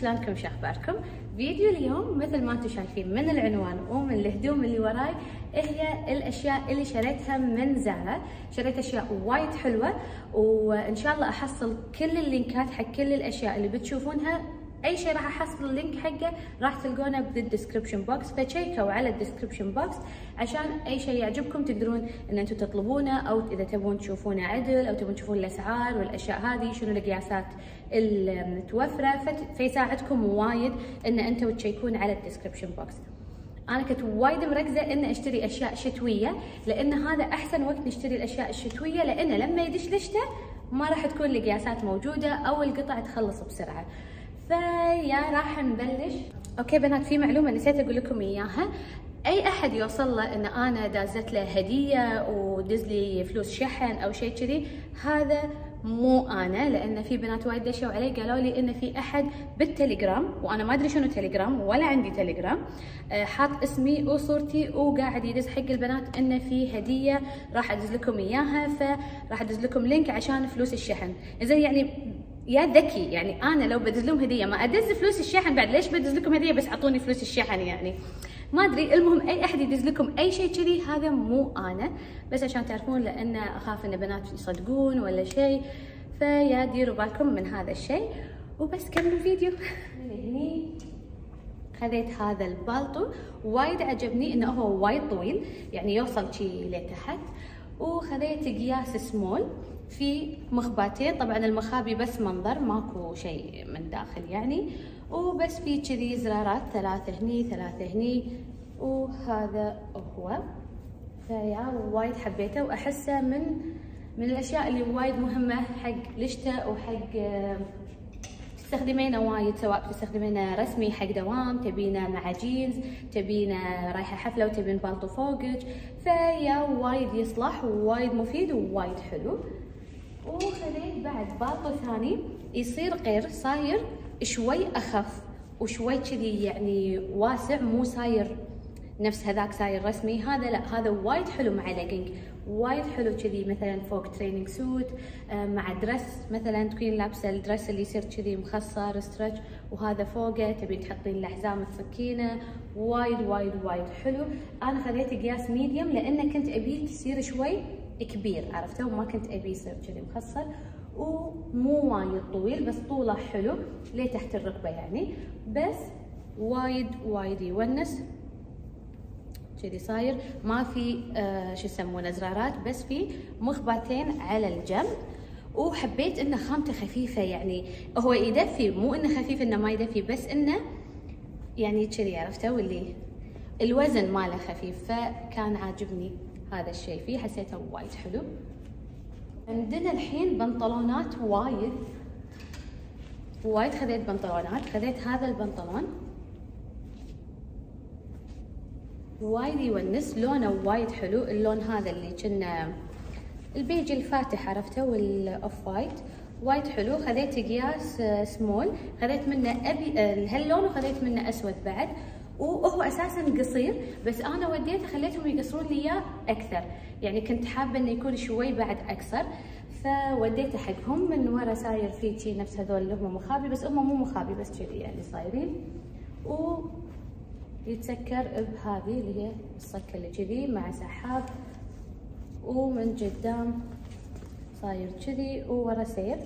شلونكم شو أخباركم؟ فيديو اليوم مثل ما أنتم شايفين من العنوان ومن الهدوم اللي وراي هي الأشياء اللي شريتها من زارا، شريت أشياء وايد حلوة وإن شاء الله أحصل كل ال linkات حق كل الأشياء اللي بتشوفونها أي شيء راح أحصل ال link حقه راح تلقونه بال description box فتشيكوا على ال description box عشان أي شيء يعجبكم تقدرون إن أنتم تطلبونه أو إذا تبون تشوفونه عدل أو تبون تشوفون الأسعار والأشياء هذه شنو القياسات المتوفرة. فيساعدكم وايد إن أنتم تشيكون على ال description box أنا كنت وايد مركزة إن أشتري أشياء شتوية لأن هذا أحسن وقت نشتري الأشياء الشتوية لأن لما يدش الشتاء ما راح تكون القياسات موجودة أو القطع تخلص بسرعة. ف يا راح نبلش. أوكي بنات في معلومة نسيت أقول لكم إياها. أي أحد يوصل له إن أنا دازت له هدية ودز لي فلوس شحن أو شيء كذي هذا مو أنا لأن في بنات وايد دشوا علي قالوا لي إن في أحد بالتليجرام وأنا ما أدري شنو تليجرام ولا عندي تليجرام آه، حاط اسمي وصورتي وقاعد يدز حق البنات انه في هدية راح أدز لكم إياها فراح أدز لكم link عشان فلوس الشحن. زين يعني يا ذكي يعني أنا لو بدز لهم هدية ما أدز فلوس الشحن بعد ليش بدز لكم هدية بس أعطوني فلوس الشحن يعني؟ ما أدري المهم أي أحد يدز لكم أي شيء كذي هذا مو أنا. بس عشان تعرفون لأن أخاف إن بنات يصدقون ولا شيء فيا ديروا بالكم من هذا الشيء. وبس كملوا الفيديو. هني خذيت هذا البالطو. وايد عجبني إنه هو وايد طويل يعني يوصل شي لتحت وخذيت قياس سمول في مخباتين. طبعا المخابي بس منظر ماكو شيء من داخل يعني. وبس في كذي زرارات ثلاثة هني ثلاثة هني. وهذا هو. فيا وايد حبيته. وأحسه من من الأشياء اللي وايد مهمة حق الشتاء وحق تستخدمينه وايد سواء تستخدمينه رسمي حق دوام تبينه مع جينز تبينه رايحة حفلة وتبين بالطو فوقك. فيا وايد يصلح ووايد مفيد ووايد حلو. بعد بالطو ثاني يصير غير صاير شوي أخف وشوي كذي يعني واسع مو صاير نفس هذاك صاير رسمي. هذا لا هذا وايد حلو مع ليجنج وايد حلو كذي مثلا فوق training suit آه، مع dress مثلا تكونين لابسة ال dress اللي يصير كذي مخصر stretch وهذا فوقه تبين تحطين له حزام تسكينه وايد وايد وايد حلو. أنا خذيت قياس medium لأن كنت أبيه يصير شوي كبير عرفتوا وما كنت أبيه يصير كذي مخصر ومو وايد طويل بس طوله حلو ليه تحت الركبة يعني. بس وايد وايد يونس. كذي صاير. ما في آه شو يسمونه زرارات بس في مخبتين على الجنب. وحبيت إنه خامته خفيفة يعني. هو يدفي مو إنه خفيف إنه ما يدفي بس إنه يعني كذي عرفتوا اللي الوزن ماله خفيف فكان عاجبني هذا الشيء فيه. حسيته وايد حلو. عندنا الحين بنطلونات وايد. وايد خذيت بنطلونات. خذيت هذا البنطلون. وايد يونس. لونه وايد حلو. اللون هذا اللي كنا البيج الفاتح عرفته وال off white وايد حلو. خذيت قياس آه، سمول خذيت منه أبي آه، هاللون وخذيت منه أسود بعد. وهو أساسا قصير بس أنا وديته خليتهم يقصرون لي إياه أكثر. يعني كنت حابة إنه يكون شوي بعد اقصر فوديته حقهم من ورا ساير فيه شي نفس هذول اللي هم مخابي بس هم مو مخابي بس كذي يعني صايرين. و يتسكر بهذه اللي هي الصكة اللي كذي مع سحاب. ومن قدام صاير كذي وورا سير.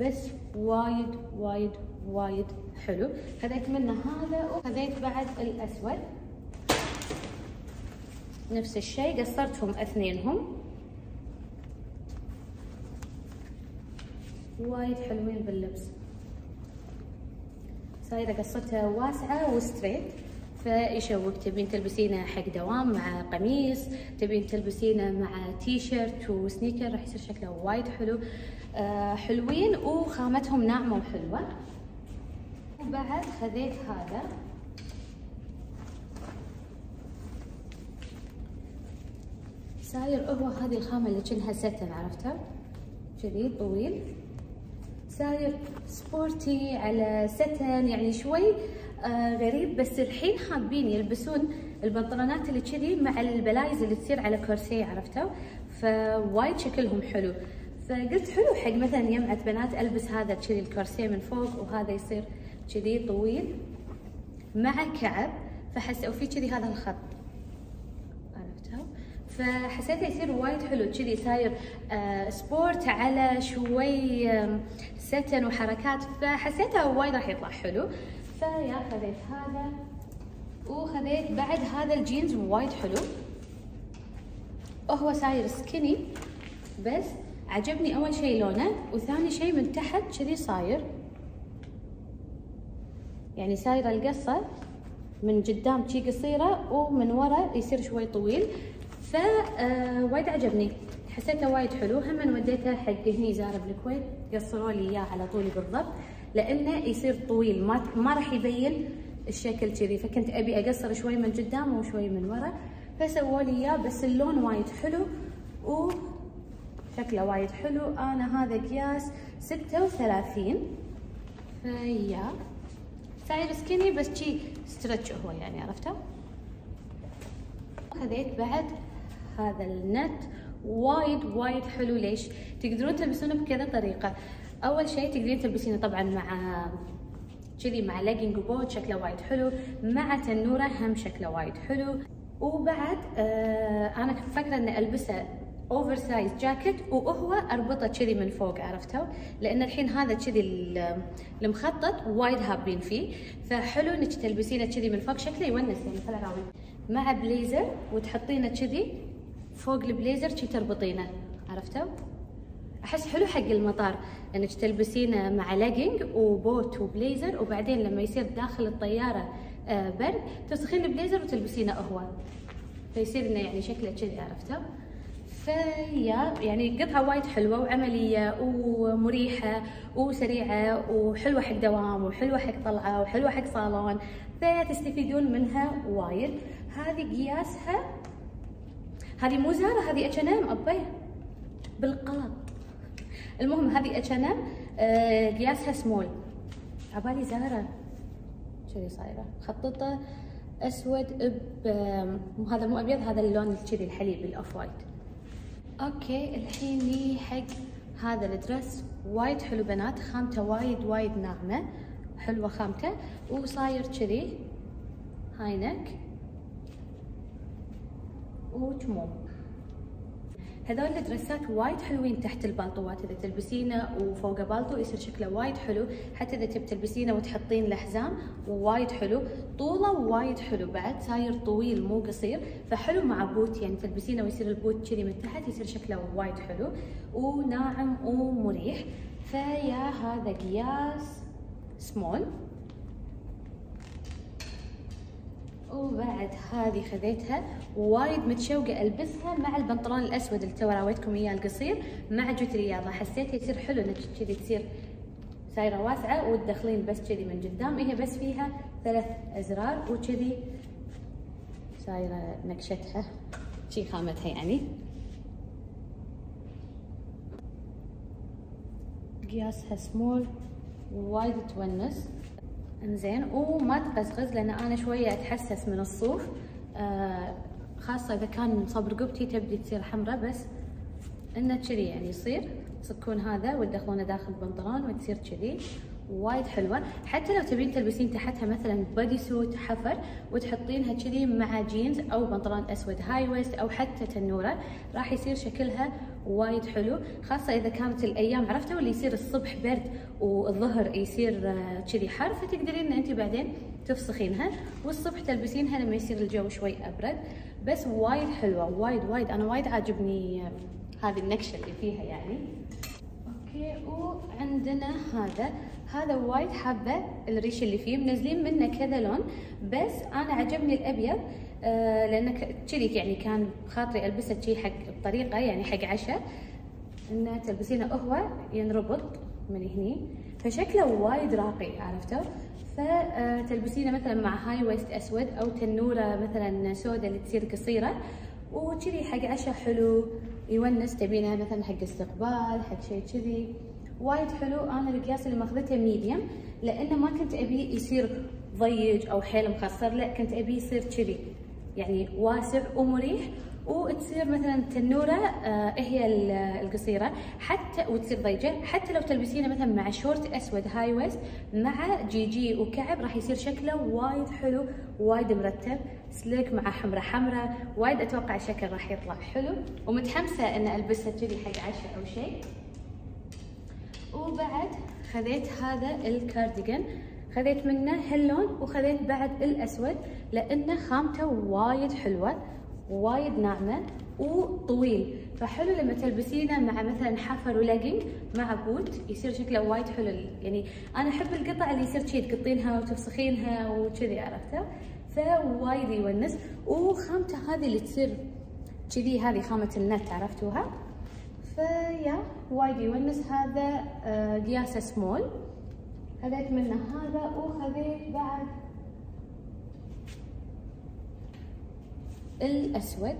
بس وايد وايد وايد حلو. خذيت منه هذا وخذيت بعد الأسود. نفس الشيء قصرتهم اثنينهم. وايد حلوين باللبس. صايرة قصتها واسعة وستريت فيشوق تبين تلبسينه حق دوام مع قميص تبين تلبسينه مع تي شيرت و sneaker راح يصير شكله وايد حلو. آه حلوين وخامتهم ناعمة وحلوة وبعد خذيت هذا. صاير هو هذه الخامة اللي كأنها ستن عرفتها؟ كذي طويل. صاير sporty على ستن يعني شوي آه غريب. بس الحين حابين يلبسون البنطلونات اللي كذي مع البلايز اللي تصير على corset عرفتوا فوايد شكلهم حلو. فقلت حلو حق مثلا يمعة بنات ألبس هذا كذي ال corset من فوق وهذا يصير كذي طويل مع كعب فحسوا في كذي هذا الخط. عرفتوا فحسيته يصير وايد حلو. كذي صاير آه sport على شوي آه ستن وحركات. فحسيته وايد راح يطلع حلو. فيا خذيت هذا. وخذيت بعد هذا الجينز وايد حلو. هو صاير skinny بس عجبني أول شيء لونه وثاني شيء من تحت كذي صاير. يعني صايره القصة من قدام شي قصيرة ومن ورا يصير شوي طويل. ف آه، وايد عجبني. حسيته وايد حلو. هم وديته حق هني زارا بالكويت قصروا لي إياه على طولي بالضبط لأنه يصير طويل. ما ما راح يبين الشكل كذي. فكنت أبي أقصر شوي من قدام وشوي من ورا. فسووا لي إياه بس اللون وايد حلو و شكله وايد حلو. أنا هذا قياس 36 فيا. صاير skinny بس شي stretch هو يعني عرفته خذيت بعد هذا ال knit وايد وايد حلو. ليش؟ تقدرون تلبسونه بكذا طريقة. أول شيء تقدرين تلبسينه طبعا مع كذي مع ليجنج وبوت شكله وايد حلو مع تنورة هم شكله وايد حلو. وبعد آه أنا كنت فاكره إني ألبسه oversize jacket وهو أربطه كذي من فوق عرفتوا؟ لأن الحين هذا كذي المخطط وايد هابين فيه. فحلو إنك تلبسينه كذي من فوق. شكله يونس يعني خل اراوي مع بليزر وتحطينه كذي فوق البليزر كذي تربطينه. عرفتوا؟ أحس حلو حق المطار إنك تلبسينه مع ليجنج وبوت وبليزر وبعدين لما يصير داخل الطيارة آه، برد تسخين البليزر وتلبسينه هو. فيصير إنه يعني شكله كذي عرفتوا؟ ف yeah يعني قطعة وايد حلوة وعملية ومريحة وسريعة وحلوة حق دوام وحلوة حق طلعة وحلوة حق صالون. فتستفيدون منها وايد. هذه قياسها. هذه مو زارا هذه اتش ان ام ابي بالغلط المهم هذه اتش ان ام قياسها سمول عبالي زارا. كذي صايرة؟ مخططة أسود ب هذا مو أبيض هذا اللون كذي الحليب ال off white okay الحين لي حق هذا ال dress وايد حلو بنات خامته وايد وايد ناعمة. حلوة خامته. وصاير كذي. high neck وكموم هذول ال dress ات وايد حلوين تحت البالطوات. إذا تلبسينه وفوقه بالطو يصير شكله وايد حلو. حتى إذا تبي تلبسينه وتحطين له حزام وايد حلو. طوله وايد حلو بعد صاير طويل مو قصير. فحلو مع بوت يعني تلبسينه ويصير البوت كذي من تحت يصير شكله وايد حلو. وناعم ومريح. ف yeah هذا قياس سمول وبعد هذه خذيتها وايد متشوقة ألبسها مع البنطلون الأسود اللي تو راويتكم إياه القصير مع جوتي رياضة حسيته يصير حلو إنك كذي تصير صايرة واسعة وتدخلين بس كذي من قدام. هي بس فيها ثلاث أزرار وكذي صايرة نقشتها شي خامتها يعني. قياسها سمول وايد تونس. انزين. وما تقزقز لأن أنا شوية أتحسس من الصوف. آه خاصة إذا كان صوب رقبتي تبدي تصير حمراء بس إنه كذي يعني يصير. تصكون هذا وتدخلونه داخل البنطلون وتصير كذي. وايد حلوة. حتى لو تبين تلبسين تحتها مثلا bodysuit حفر وتحطينها كذي مع جينز أو بنطلون أسود high waist أو حتى تنورة راح يصير شكلها وايد حلو خاصة إذا كانت الأيام عرفتوا اللي يصير الصبح برد والظهر يصير آه، كذي حر فتقدرين إن انت بعدين تفسخينها والصبح تلبسينها لما يصير الجو شوي أبرد. بس وايد حلوة وايد وايد أنا وايد عاجبني آه، هذه النقشة اللي فيها يعني. okay وعندنا هذا هذا وايد حابة الريش اللي فيه منزلين منه كذا لون بس أنا عجبني الأبيض. آه لأنه كذي يعني كان بخاطري البسه شي حق بطريقه يعني حق عشاء إنه تلبسينه هو ينربط من هني. فشكله وايد راقي عرفتوا فتلبسينه مثلا مع high waist أسود أو تنورة مثلا سوداء اللي تصير قصيرة. وكذي حق عشاء حلو يونس تبينها مثلا حق استقبال حق شيء كذي. وايد حلو. أنا القياس اللي ماخذته medium لأنه ما كنت ابيه يصير ضيق أو حيل مخصر لا كنت ابيه يصير كذي. يعني واسع ومريح وتصير مثلا تنورة آه هي القصيرة حتى وتصير ضيجه حتى لو تلبسينه مثلا مع شورت أسود high waist مع جي جي وكعب راح يصير شكله وايد حلو وايد مرتب. sleek مع حمرة حمرة وايد أتوقع الشكل راح يطلع حلو. ومتحمسة ان البسه كذي حق عشاء أو شيء. وبعد خذيت هذا الكارديجان خذيت منه هاللون وخذيت بعد الأسود لأنه خامته وايد حلوة وايد ناعمة وطويل. فحلو لما تلبسينه مع مثلا حفر ولاجنج مع بوت يصير شكله وايد حلو. يعني أنا أحب القطع اللي يصير شي تقطينها وتفسخينها وكذي عرفتها فوايد يونس. وخامته هذه اللي تصير كذي هذه خامة ال knit عرفتوها؟ ف yeah وايد يونس. هذا قياسه سمول خذيت منه هذا وخذيت بعد. الأسود.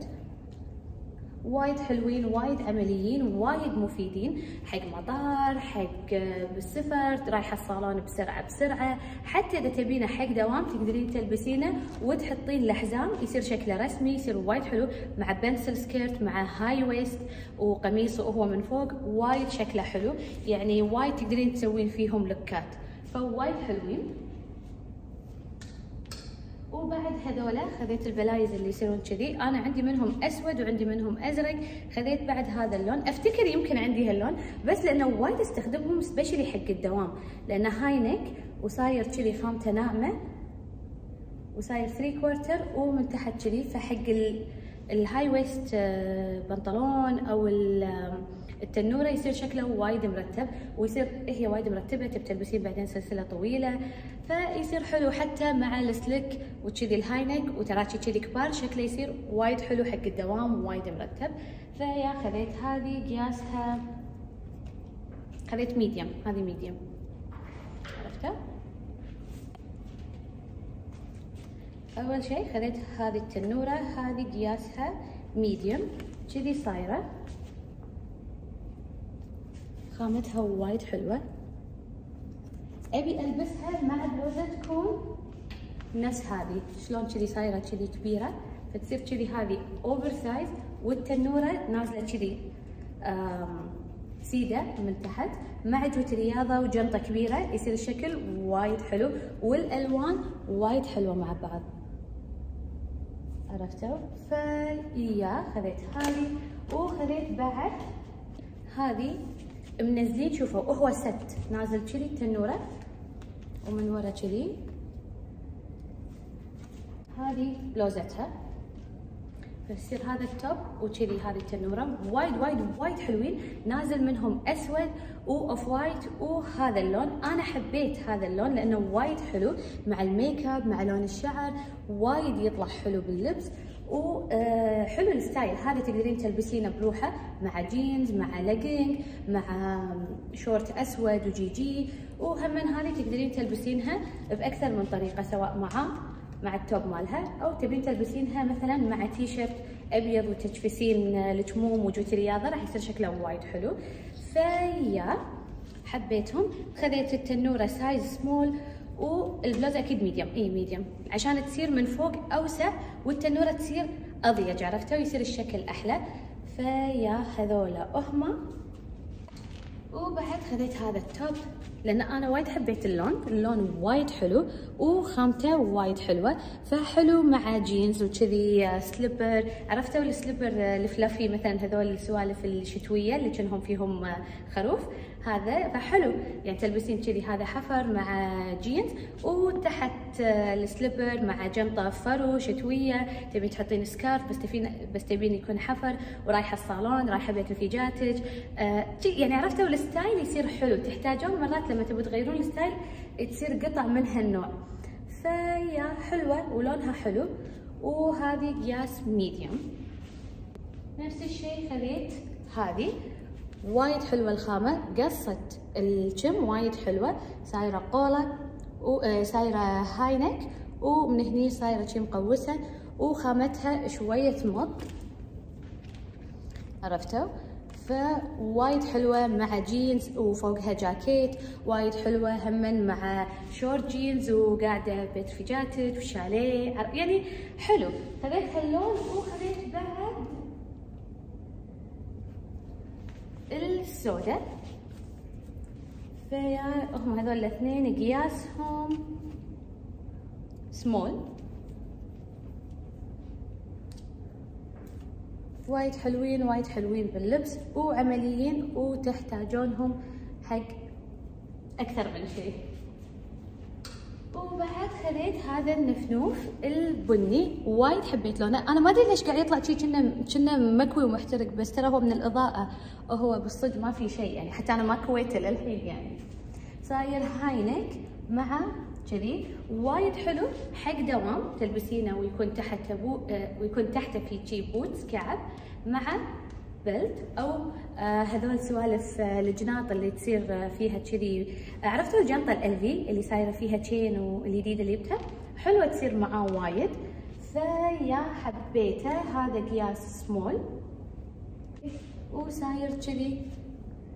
وايد حلوين وايد عمليين وايد مفيدين. حق مطار حق بالسفر رايحة الصالون بسرعة بسرعة. حتى إذا تبينه حق دوام تقدرين تلبسينه وتحطين له حزام يصير شكله رسمي يصير وايد حلو. مع pencil skirt مع high waist وقميص وهو من فوق وايد شكله حلو. يعني وايد تقدرين تسوين فيهم look ات. فوايد حلوين. وبعد هذولا خذيت البلايز اللي يصيرون كذي. أنا عندي منهم أسود وعندي منهم أزرق. خذيت بعد هذا اللون. أفتكر يمكن عندي هاللون بس لأنه وايد أستخدمهم specially حق الدوام. لأنه high neck وصاير كذي خامته ناعمة. وصاير 3 quarter ومن تحت كذي. فحق ال high waist بنطلون أو التنورة يصير شكله وايد مرتب ويصير هي وايد مرتبة تبي تلبسين بعدين سلسلة طويلة فيصير حلو حتى مع ال sleek وكذي ال high neck وتراكي كذي كبار شكله يصير وايد حلو حق الدوام وايد مرتب. ف yeah خذيت هذه قياسها. خذيت medium هذه medium عرفتها؟ أول شيء خذيت هذه التنورة هذه قياسها medium كذي صايرة. خامتها وايد حلوة. أبي ألبسها مع بلوزة تكون نفس هذه. شلون كذي صايرة؟ كذي كبيرة. فتصير كذي هذه oversize والتنورة نازلة كذي سيدة من تحت. مع جوة رياضة وجنطة كبيرة. يصير الشكل وايد حلو. والألوان وايد حلوة مع بعض. عرفتوا؟ فيا خذيت هذه وخذيت بعد. هذه منزلين شوفوا وهو ست نازل كذي التنوره ومن ورا كذي. هذه بلوزتها فيصير هذا ال top وكذي هذه التنورة. وايد وايد وايد حلوين. نازل منهم أسود و off white وهذا اللون. أنا حبيت هذا اللون لأنه وايد حلو. مع ال make up مع لون الشعر وايد يطلع حلو باللبس. وحلو ال style. هذا تقدرين تلبسينه بروحه مع جينز مع ليجينج مع شورت أسود وجي جي. وهم هذه تقدرين تلبسينها بأكثر من طريقة سواء مع مع ال top مالها أو تبين تلبسينها مثلا مع تي شيرت أبيض وتجفسين الكموم وجوتي رياضه راح يصير شكله وايد حلو. ف yeah حبيتهم. خذيت التنورة سايز سمول والبلوزة أكيد medium اي medium عشان تصير من فوق أوسع والتنورة تصير اضيج عرفتوا يصير الشكل أحلى. ف yeah هذولا هما وبعد خذيت هذا ال top لأن أنا وايد حبيت اللون. اللون وايد حلو وخامته وايد حلوة. فحلو مع جينز وكذي slipper عرفتوا ال slipper ال fluffy مثلا هذول السوالف الشتوية اللي كأنهم فيهم خروف. هذا فحلو. يعني تلبسين كذي هذا حفر مع جينز وتحت ال slipper مع جنطه فرو شتويه تبين تحطين scarf بس تبين بس تبين يكون حفر ورايحة الصالون رايحة بيت رفيجاتك آه يعني عرفتوا ال style يصير حلو. تحتاجون مرات لما تبوا تغيرون ال style تصير قطع من هالنوع ف yeah حلوة ولونها حلو. وهذه قياس medium نفس الشيء خذيت هذه. وايد حلوة الخامة. قصه الجم وايد حلوة. صايره قولة وصايره high neck ومن هني صايره شي مقوسه وخامتها شوية مط. عرفتوا؟ فوايد حلوة مع جينز وفوقها جاكيت. وايد حلوة همن مع شورت جينز وقاعدة بيت في جاكيت وشاليه. يعني حلو. خذيت هاللون وخذيت بعد السوداء. ف yeah هم هذول الاثنين قياسهم سمول وايد حلوين وايد حلوين باللبس وعمليين وتحتاجونهم حق أكثر من شيء. وبعد خذيت هذا النفنوف البني وايد حبيت لونه. أنا ما أدري ليش قاعد يطلع شي كنا كنا مكوي ومحترق بس ترى هو من الإضاءة. هو بالصدق ما في شيء يعني حتى أنا ما كويته للحين يعني. صاير هاينك مع كذي. وايد حلو. حق دوام تلبسينه ويكون تحت آه ويكون تحته في شي boots كعب مع belt أو آه هذول سوالف آه الجناط اللي تصير آه فيها كذي. آه عرفتوا الجنطة ال LV اللي صايرة فيها chain والجديده اللي جبتها حلوة تصير معاه وايد. ف yeah حبيته هذا قياس سمول وصاير كذي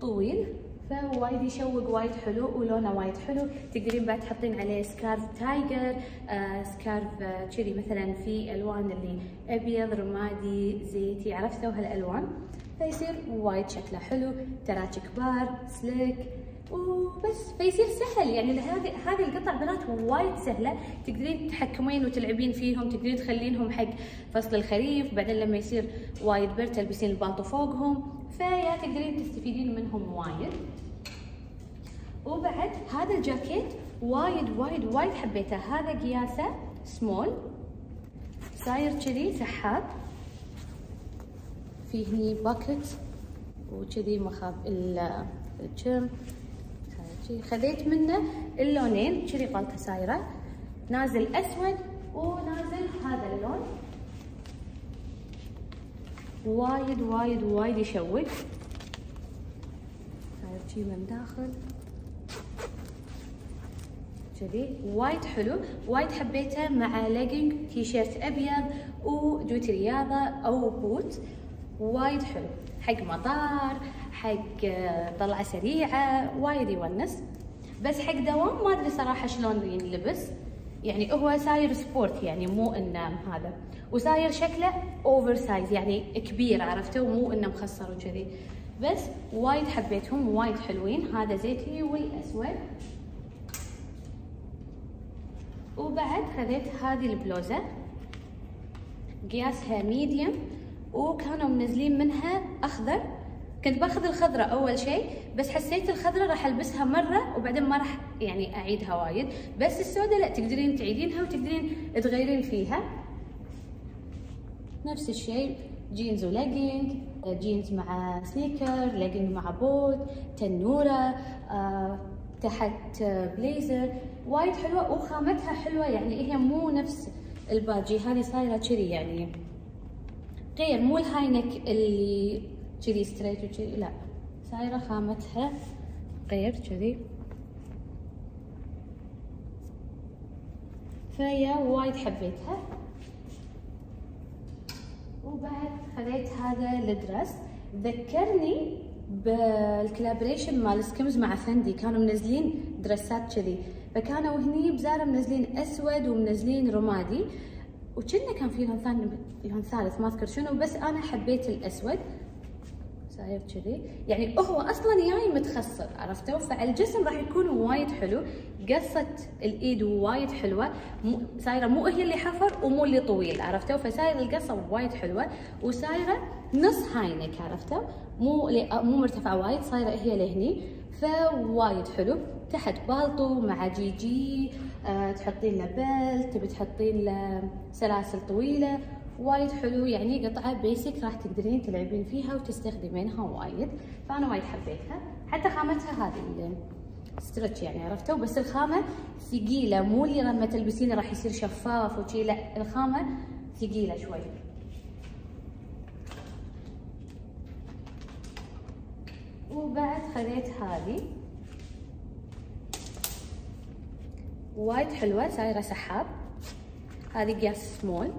طويل. فوايد يشوق وايد حلو ولونه وايد حلو. تقدرين بعد تحطين عليه scarf tiger آه scarf كذي آه مثلا في ألوان اللي أبيض رمادي زيتي. عرفتوا هالألوان؟ فيصير وايد شكله حلو تراكي كبار sleek وبس فيصير سهل. يعني هذه هذه القطع بنات وايد سهلة. تقدرين تحكمين وتلعبين فيهم تقدرين تخلينهم حق فصل الخريف. بعدين لما يصير وايد برد تلبسين البالطو فوقهم. ف yeah تقدرين تستفيدين منهم وايد. وبعد هذا الجاكيت وايد وايد وايد حبيته. هذا قياسه سمول صاير كذي سحاب. في هني باكت وكذي مخاب الجيم خذيت منه اللونين كذي قالته صايره نازل أسود ونازل هذا اللون. وايد وايد وايد يشوق صاير شي من داخل. كذي وايد حلو. وايد حبيته مع legging t-shirt ابيض وجوتي رياضة أو boot وايد حلو. حق مطار حق طلعة سريعة وايد يونس. بس حق دوام ما أدري صراحة شلون ينلبس. يعني هو صاير sport يعني مو إنه هذا. وصاير شكله oversize يعني كبير عرفتوا مو إنه مخصر وكذي. بس وايد حبيتهم وايد حلوين. هذا زيتي والأسود. وبعد خذيت هذه البلوزة. قياسها ميديوم وكانوا منزلين منها أخضر. كنت بأخذ الخضرة أول شيء بس حسيت الخضرة راح ألبسها مرة وبعدين ما راح يعني أعيدها وايد. بس السوداء لا تقدرين تعيدينها وتقدرين تغيرين فيها. نفس الشيء جينز وليجنج جينز مع sneaker legging مع boot تنورة آه، تحت بليزر. وايد حلوة وخامتها حلوة يعني هي مو نفس الباجي هذه صايرة كذي يعني. غير مو ال high neck اللي كذي straight وكذي لا. صايرة خامتها غير كذي. ف yeah وايد حبيتها. وبعد خذيت هذا ال dress. ذكرني بال collaboration مال Skims مع Fendi كانوا منزلين dress ات كذي. فكانوا هني ب Zara منزلين أسود ومنزلين رمادي. وكنا كان في لون ثاني لون ثالث ما أذكر شنو بس أنا حبيت الأسود. صاير كذي. يعني هو أصلا جاي متخصر عرفتوا فعلى الجسم راح يكون وايد حلو. قصة الإيد وايد حلوة. مو صايره مو هي اللي حفر ومو اللي طويل عرفتوا فصاير القصة وايد حلوة. وصايره نص high neck عرفتوا مو مو مرتفعة وايد صايره هي لهني. فوايد حلو. تحت بالطو مع جي جي. تحطين له belt تبي تحطين له سلاسل طويلة وايد حلو يعني قطعة basic راح تقدرين تلعبين فيها وتستخدمينها وايد. فأنا وايد حبيتها. حتى خامتها هذه stretch يعني عرفتوا؟ بس الخامة ثقيلة مو اللي لما تلبسينه راح يصير شفاف وشي لا الخامة ثقيلة شوي. وبعد خذيت هذه. وايد حلوة صايرة سحاب. هذه قياس سمول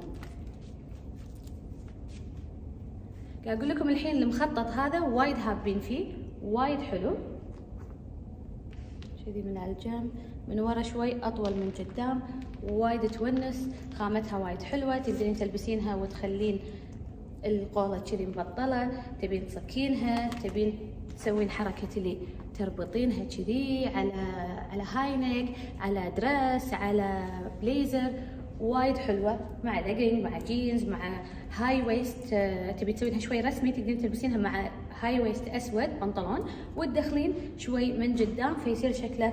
قاعد أقول لكم الحين المخطط هذا وايد هابين فيه وايد حلو. كذي من على الجنب من ورا شوي أطول من قدام وايد تونس خامتها وايد حلوة تقدرين تلبسينها وتخلين القوله كذي مبطلة تبين تصكينها تبين تسوين حركة اللي تربطينها كذي على على high neck على dress على بليزر وايد حلوة. مع ليجنج مع جينز مع high waist تبي تسوينها شوي رسمي تقدرين تلبسينها مع high waist أسود بنطلون. وتدخلين شوي من قدام فيصير شكله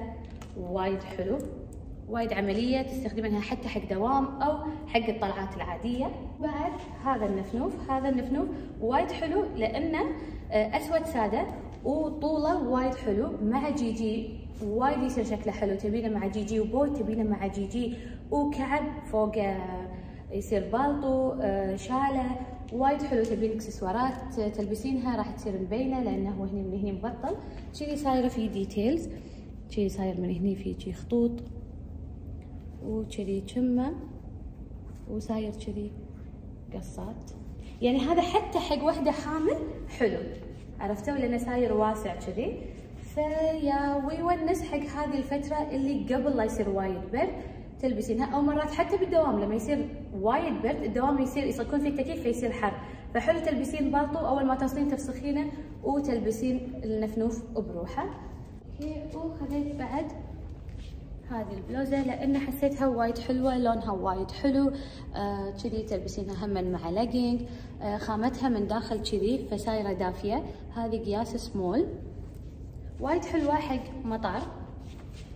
وايد حلو. وايد عملية تستخدمينها حتى حق دوام أو حق الطلعات العادية. بعد هذا النفنوف هذا النفنوف وايد حلو لأنه آه، أسود سادة. وطوله وايد حلو مع جي جي وايد يصير شكله حلو. تبينه مع جي جي و boot تبينه مع جي جي. وكعب فوق يصير بالطو آه، شاله. وايد حلو تبين إكسسوارات تلبسينها راح تصير مبينة لأنه هو هني من هني مبطل. كذي صايرة في details كذي صاير من هني في كذي خطوط. وكذي كمة وصاير كذي قصات. يعني هذا حتى حق وحدة حامل حلو. عرفتوا لأنه صاير واسع كذي؟ ف yeah ويونس حق هذه الفترة اللي قبل لا يصير وايد برد. تلبسينها. أو مرات حتى بالدوام لما يصير وايد برد الدوام يصير يكون في تكييف فيصير حر. فحلو تلبسين بالطو أول ما توصلين تفسخينه وتلبسين النفنوف بروحه. أوكي وخذيت بعد هذه البلوزة لأن حسيتها وايد حلوة لونها وايد حلو. آه كذي تلبسينها هم مع ليجينج آه خامتها من داخل كذي فصايرة دافية. هذه قياس سمول وايد حلوة حق مطار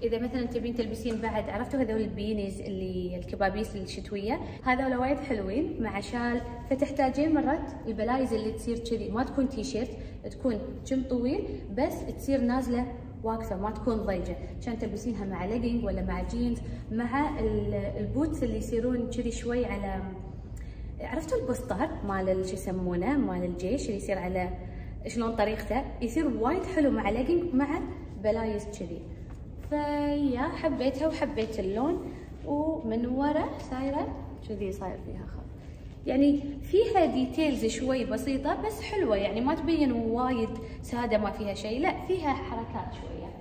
إذا مثلا تبين تلبسين بعد عرفتوا هذول ال beanies اللي الكبابيس الشتوية؟ هذول وايد حلوين مع شال. فتحتاجين مرات البلايز اللي تصير كذي ما تكون تي شيرت تكون كم طويل بس تصير نازلة واقفة ما تكون ضيجة. عشان تلبسينها مع ليجنج ولا مع جينز مع ال boots اللي يصيرون كذي شوي على عرفتوا البوستار مال شو يسمونه؟ مال الجيش اللي يصير على شلون طريقته؟ يصير وايد حلو مع ليجنج مع بلايز كذي. ف yeah حبيتها وحبيت اللون. ومن ورا صايره كذي صاير فيها خط. يعني فيها details شوي بسيطة بس حلوة يعني ما تبين وايد سادة ما فيها شيء لا فيها حركات شوية.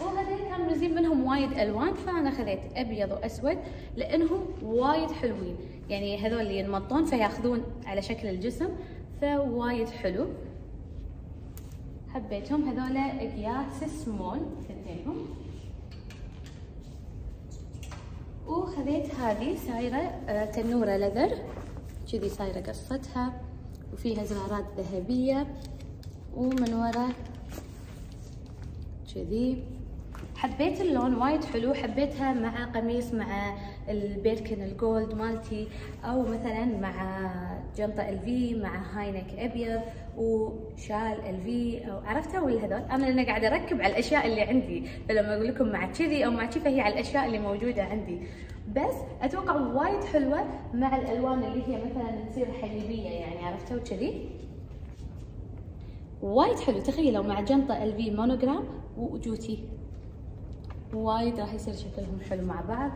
وهذول كانوا منزلين منهم وايد ألوان فأنا خذيت أبيض وأسود لأنهم وايد حلوين. يعني هذول اللي ينمطون فياخذون على شكل الجسم فوايد حلو. حبيتهم هذول قياس سمول اثنينهم وخذيت هذه صايرة آه، تنورة leather. كذي صايرة قصتها وفيها زرارات ذهبية ومن ورا كذي. حبيت اللون وايد حلو حبيتها مع قميص مع ال Birkin ال gold مالتي أو مثلا مع جنطة LV مع high neck أبيض وشال LV أو عرفتها ولا هذول؟ أنا لأنا قاعدة أركب على الأشياء اللي عندي فلما أقول لكم مع كذي أو مع كذا فهي على الأشياء اللي موجودة عندي. بس أتوقع وايد حلوة مع الألوان اللي هي مثلا تصير حليبية يعني عرفتوا كذي وايد حلو. تخيلوا مع جنطة LV monogram وجوتي. وايد راح يصير شكلهم حلو مع بعض.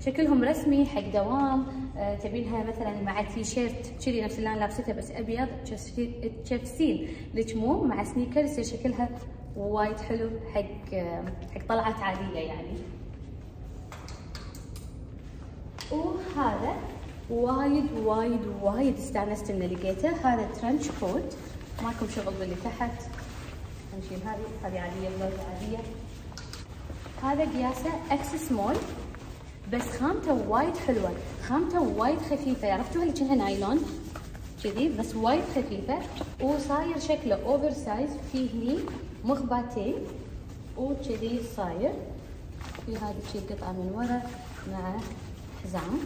شكلهم رسمي حق دوام. آه تبينها مثلا مع تي شيرت كذي نفس اللي أنا لابستها بس أبيض تجفسين- الكموم مع sneaker يصير شكلها وايد حلو حق آه حق طلعات عادية يعني. وهذا وايد وايد وايد استانست اني لقيته. هذا trench coat ماكم شغل باللي تحت. نشيل هذه هذه عادية بلوزه عادية. هذا قياسه إكس سمول بس خامته وايد حلوة. خامته وايد خفيفة. عرفتوا اللي كأنها نايلون؟ كذي بس وايد خفيفة. وصاير شكله oversize فيه هني مخباتين. وكذي صاير. في هذه شي قطعة من ورا مع حزام.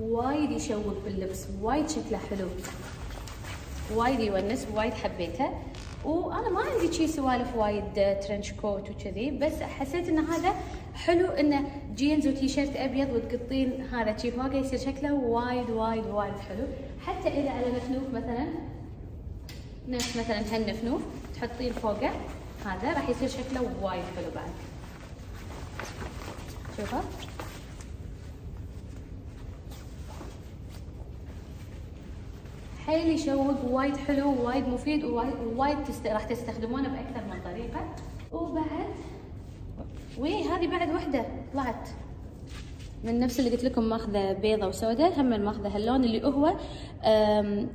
وايد يشوق باللبس. وايد شكله حلو. وايد يونس. وايد حبيته. وأنا ما عندي شي سوالف وايد trench coat وكذي بس حسيت إن هذا حلو إنه جينز وتي شيرت أبيض وتقطين هذا شي فوقه يصير شكله وايد وايد وايد حلو. حتى إذا على نفنوف مثلا نفس مثلا هالنفنوف تحطين فوقه هذا راح يصير شكله وايد حلو بعد. شوفوا حيل يشوق وايد حلو وايد مفيد ووايد, تست... راح تستخدمونه باكثر من طريقه وبعد وهذه بعد وحده. طلعت من نفس اللي قلت لكم ماخذة بيضة وسوداء هم ماخذة هاللون اللي هو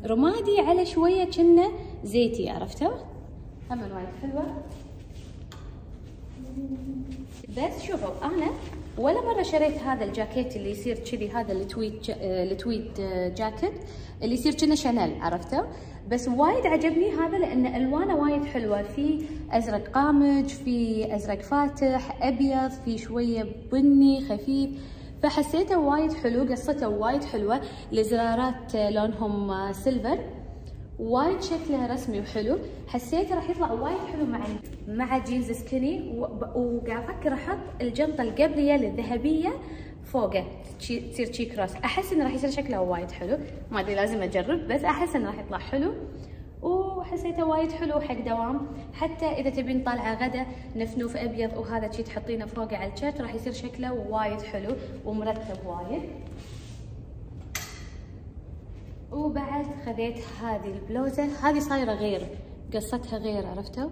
رمادي على شوية كنه زيتي عرفتوا؟ هم وايد حلوة. بس شوفوا أنا ولا مرة شريت هذا الجاكيت اللي يصير كذي هذا ال tweed آه، ال tweed آه، جاكيت اللي يصير كنه شانيل عرفتوا بس وايد عجبني هذا لأن ألوانه وايد حلوة. في أزرق غامج في أزرق فاتح أبيض في شوية بني خفيف. فحسيته وايد حلو قصته وايد حلوة. الزرارات آه، لونهم silver وايد شكله رسمي وحلو. حسيته راح يطلع وايد حلو مع مع جينز skinny وقاعد أفكر أحط الجنطة القبلية الذهبية فوقه. تشي- تصير شي cross أحس إنه راح يصير شكله وايد حلو. ما أدري لازم أجرب بس أحس إنه راح يطلع حلو. وحسيته وايد حلو حق دوام. حتى إذا تبين طالعة غدا نفنوف أبيض وهذا شي تحطينه فوقه على الشات راح يصير شكله وايد حلو ومرتب وايد. وبعد خذيت هذه البلوزة. هذه صايرة غير قصتها غير عرفتوا؟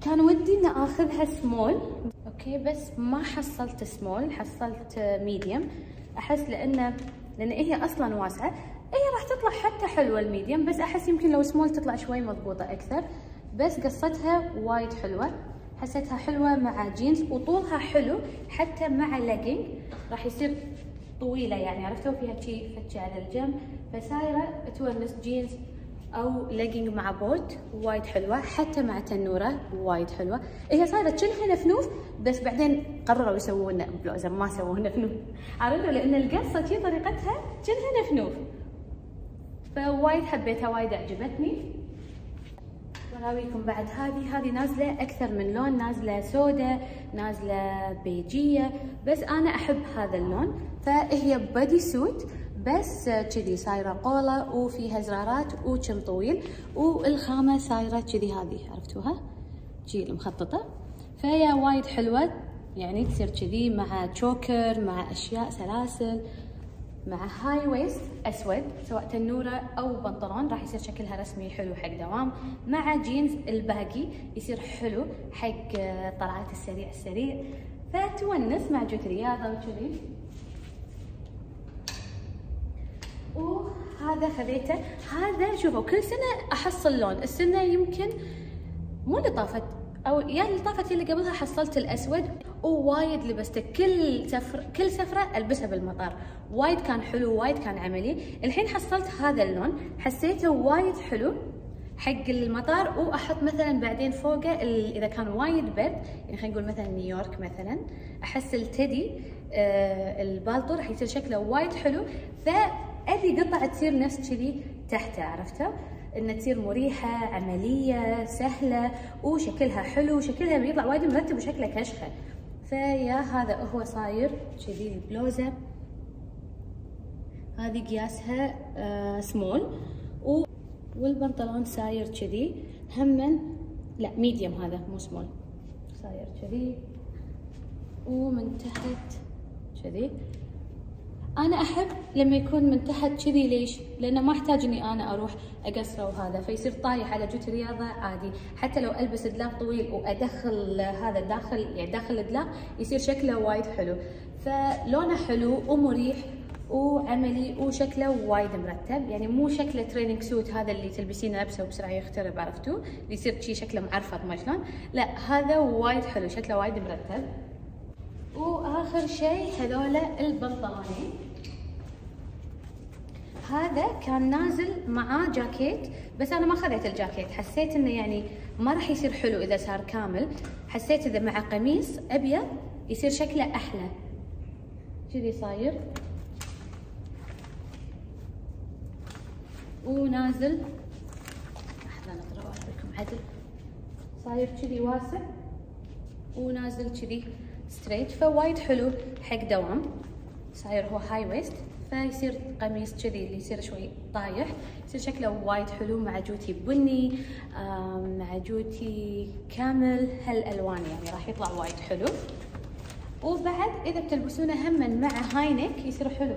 كان ودي إني آخذها سمول أوكي بس ما حصلت سمول حصلت medium أحس لأنه لأن هي أصلا واسعة. هي راح تطلع حتى حلوة ال medium بس أحس يمكن لو سمول تطلع شوي مضبوطة أكثر. بس قصتها وايد حلوة. حسيتها حلوة مع جينز وطولها حلو حتى مع ليجنج راح يصير طويلة يعني عرفتوا؟ فيها شي فتحة على الجنب. فصايرة تونس جينز أو ليجنج مع بوت وايد حلوة. حتى مع تنورة وايد حلوة. هي صايرة كأنها نفنوف بس بعدين قرروا يسوون بلوزه ما سووه نفنوف عرفتوا لأن القصة شي طريقتها كأنها نفنوف فوايد حبيتها وايد عجبتني وراويكم بعد هذه هذه نازلة أكثر من لون نازلة سودا نازلة بيجية. بس أنا أحب هذا اللون. فهي bodysuit بس كذي صايره قوله وفيها زرارات وكم طويل والخامه صايره كذي هذه عرفتوها؟ شي المخططة. فهي وايد حلوة يعني تصير كذي مع choker مع أشياء سلاسل مع high waist أسود سواء تنورة أو بنطلون راح يصير شكلها رسمي حلو حق دوام. مع جينز ال baggy يصير حلو حق طلعات السريع السريع. فتونس مع جوتي رياضه وكذي. وهذا خذيته. هذا شوفوا كل سنة أحصل لون. السنة يمكن مو اللي طافت أو يا اللي طافت اللي قبلها حصلت الأسود. ووايد لبسته. كل سفر كل سفرة ألبسها بالمطار. وايد كان حلو وايد كان عملي. الحين حصلت هذا اللون. حسيته وايد حلو حق المطار. وأحط مثلا بعدين فوقه إذا كان وايد برد يعني خلينا نقول مثلا نيويورك مثلا أحس التدي آه البالطو راح يصير شكله وايد حلو. فابي قطعه تصير نفس كذي تحته عرفته؟ انها تصير مريحة عملية سهلة وشكلها حلو وشكلها بيطلع وايد مرتب وشكله كشخة. فيا هذا هو صاير كذي البلوزة. هذه قياسها آه سمول. و والبنطلون صاير كذي. همن لا medium هذا مو سمول صاير كذي. ومن تحت كذي. أنا أحب لما يكون من تحت كذي ليش؟ لأنه ما احتاج إني أنا أروح أقصره وهذا فيصير طايح على جوتي رياضه عادي. حتى لو ألبس دلاق طويل وأدخل هذا داخل يعني داخل الدلاق يصير شكله وايد حلو. فلونه حلو ومريح وعملي وشكله وايد مرتب. يعني مو شكله training suit هذا اللي تلبسينه لبسه وبسرعه يخترب عرفتوا؟ يصير شي شكله معرفط ما شلون. لا هذا وايد حلو شكله وايد مرتب. وآخر شيء هذولا البنطلونين. هذا كان نازل معاه جاكيت بس أنا ما خذيت الجاكيت. حسيت إنه يعني ما راح يصير حلو إذا صار كامل. حسيت إذا مع قميص أبيض يصير شكله أحلى. كذي صاير؟ ونازل. لحظه نقرب لكم عدل. صاير كذي واسع. ونازل كذي. straight فوايد حلو. حق دوام. صاير هو high waist فيصير قميص كذي اللي يصير شوي طايح. يصير شكله وايد حلو مع جوتي بني مع جوتي camel هالألوان يعني راح يطلع وايد حلو. وبعد إذا بتلبسونه هم مع high neck يصير حلو.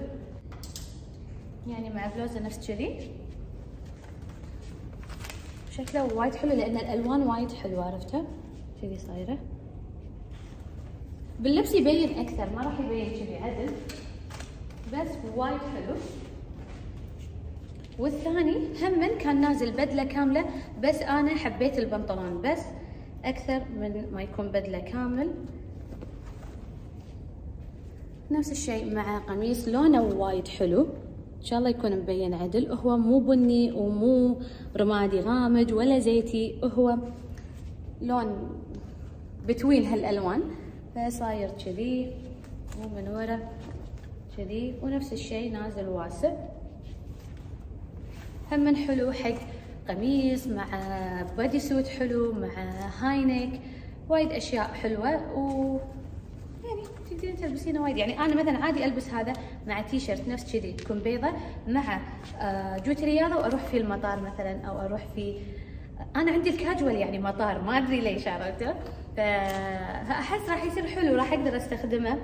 يعني مع بلوزه نفس كذي. شكله وايد حلو لأن الألوان وايد حلوة عرفتوا؟ كذي صايرة. باللبس يبين أكثر ما راح يبين كذي عدل. بس وايد حلو. والثاني هم كان نازل بدلة كاملة بس أنا حبيت البنطلون بس أكثر من ما يكون بدلة كامل. نفس الشيء مع قميص لونه وايد حلو. إن شاء الله يكون مبين عدل. هو مو بني ومو رمادي غامج ولا زيتي هو لون between هالألوان. فصاير كذي ومن ورا كذي ونفس الشيء نازل واسع هم حلو حق قميص مع bodysuit حلو مع high neck وايد أشياء حلوة و يعني تقدرين تلبسينه وايد. يعني أنا مثلا عادي ألبس هذا مع تي شيرت نفس كذي تكون بيضة مع آه، جوة رياضة وأروح في المطار مثلا أو أروح في أنا عندي الكاجوال يعني مطار ما أدري ليش عرفته فأحس راح يصير حلو راح أقدر أستخدمه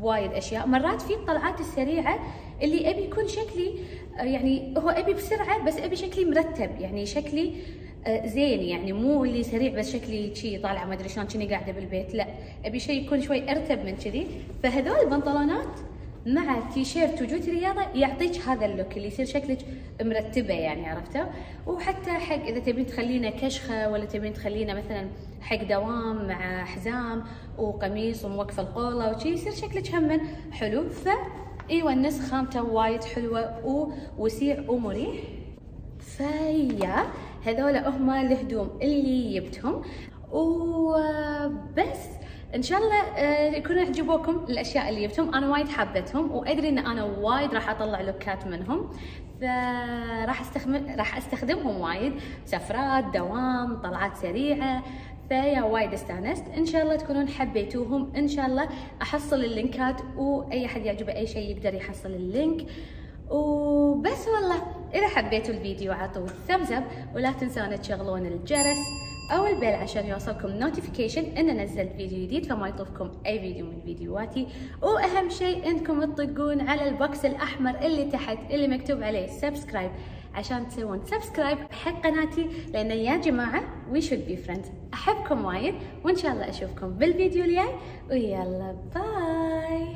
بوايد أشياء. مرات في الطلعات السريعة اللي أبي يكون شكلي يعني هو أبي بسرعة بس أبي شكلي مرتب يعني شكلي آه، زين يعني مو اللي سريع بس شكلي شي طالعه ما أدري شلون كني قاعدة بالبيت لا أبي شيء يكون شوي أرتب من كذي. فهذول البنطلونات مع تيشيرت وجوت رياضة يعطيك هذا اللوك اللي يصير شكلك مرتبة يعني عرفته وحتى حق إذا تبين تخلينه كشخة ولا تبين تخلينه مثلا حق دوام مع حزام وقميص وموقف القولة وشي يصير شكلك هم حلو. ف يونس خامته وايد حلوة ووسيع ومريح فيا هذول هم الهدوم اللي جبتهم وبس إن شاء الله آه، يكونوا يعجبوكم الأشياء اللي جبتهم أنا وايد حبيتهم وأدري إن أنا وايد راح أطلع look ات منهم. فراح استخدم راح أستخدمهم وايد. سفرات دوام طلعات سريعة. فيا وايد استانست. إن شاء الله تكونون حبيتوهم. إن شاء الله أحصل ال link ات وأي أحد يعجبه أي شيء يقدر يحصل ال link. وبس والله إذا حبيتوا الفيديو عطوا thumbs up ولا تنسون تشغلون الجرس. أو ال bell عشان يوصلكم notification إن نزلت فيديو جديد فما يطوفكم أي فيديو من فيديوهاتي. وأهم شيء إنكم تطقون على ال box الأحمر اللي تحت اللي مكتوب عليه subscribe عشان تسوون subscribe حق قناتي لأن يا جماعة we should be friends أحبكم وايد وإن شاء الله أشوفكم بالفيديو الجاي. ويلا باي